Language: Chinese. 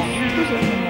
不行